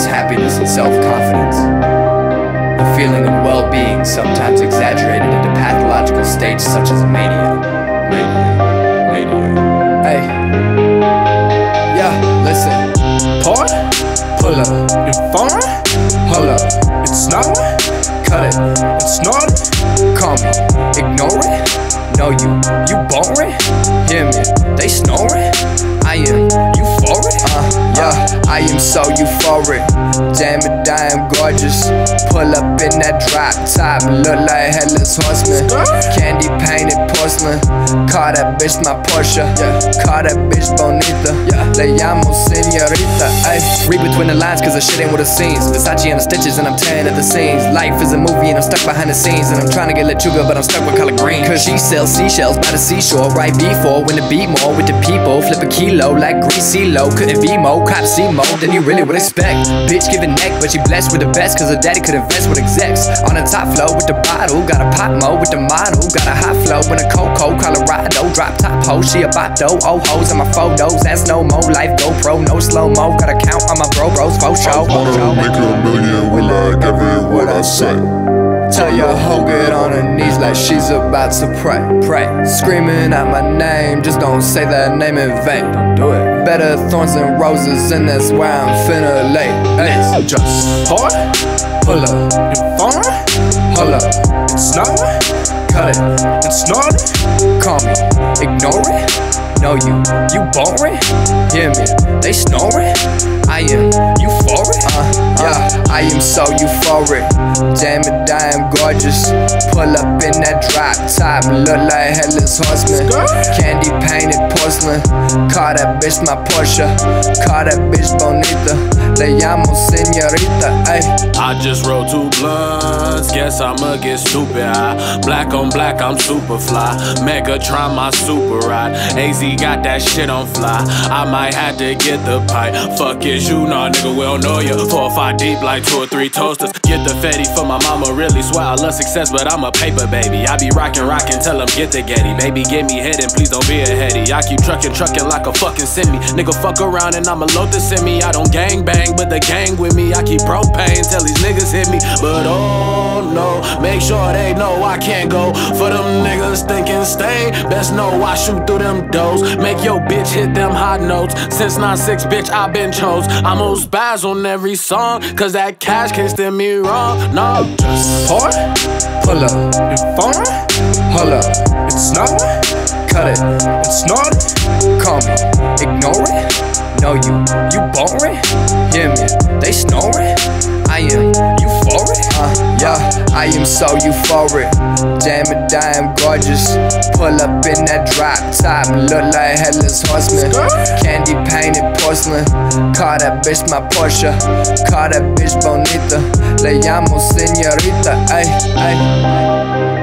brings happiness and self confidence. A feeling of well being, sometimes exaggerated into pathological states such as mania. Mania. Mania. Hey. Yeah, listen. Pour, Pull up. inform, Hold up. it's snowing, Cut it. it's snorting. Call me. Ignore it. Know you. You boring? Hear me. They snoring? I am I am so euphoric. Damn it, I am gorgeous. Pull up in that drop top, look like headless horseman. Candy painted porcelain. Call that bitch my Porsche. Call that bitch Bonita. Le señorita. Ay, read between the lines, cause the shit ain't what it seems. Versace and the stitches, and I'm tearing at the seams. Life is a movie, and I'm stuck behind the scenes. And I'm trying to get Lechuga, but I'm stuck with color green. Cause she sells seashells by the seashore. Right before, when the beat more with the people. Flip a kilo like greasy low. Couldn't be more, cop see more than you really would expect. Bitch giving neck, but she blessed with the best. Cause her daddy could invest with execs. On the top flow with the bottle. Got a pop mo with the model. Got a hot flow in a Coco, Colorado. Drop top hoe, she a bop though. Oh hoes in my photos. That's no mo. Life GoPro, no slow mo. Gotta count on my bro bros for show. Wanna make a million with like every word I say. Tell your hoe get on her knees like she's about to pray. Pray. Screaming out my name, just don't say that name in vain. Don't do it. Better thorns than roses, and that's why I'm finna lay. Hey, Just pour, pull up, inform, hold up, it's snowing, cut it, it's snorting. call me, ignore it. Know you, you boring? Hear me, they snoring? I am euphoric. Uh, yeah, I am so euphoric. Damn it, I am gorgeous. Pull up in that drop top, look like headless horseman. Candy painted porcelain. Call that bitch my Porsche. Call that bitch Bonita. Le llamo señorita. Ay. I just rolled two blunts, guess I'ma get stupid high. Black on black, I'm super fly. Megatron, my super ride. AZ got that shit on fly. I might have to get the pipe. Fuck is you, nah, nigga, we don't know ya. Four or five deep, like two or three toasters. Get the fetty for my mama, really swear I love success, but I'm a paper baby. I be rockin', rockin', tell them get the Getty. Baby, get me hit and please don't be a heady. I keep truckin', truckin' like a fucking semi. Nigga, fuck around and I'ma load. I don't gang bang, but the gang with me. I keep propane till these niggas hit me. But oh no, make sure they know I can't go for them niggas thinking stay. Best know I shoot through them doors. Make your bitch hit them high notes. Since 9-6, bitch, i been chose. I'm most spaz on every song, cause that cash can't steer me wrong. No, Pour, Pull up, inform, hold up, it's snowing, cut it, it's snorting. call me, ignore it. Know you, you boring? Hear me, they snoring? I am I am so euphoric. Damn it, I am gorgeous. Pull up in that drop top, look like headless horseman. Candy painted porcelain. Call that bitch my Porsche. Call that bitch Bonita. Le llamo señorita. Ay, ay.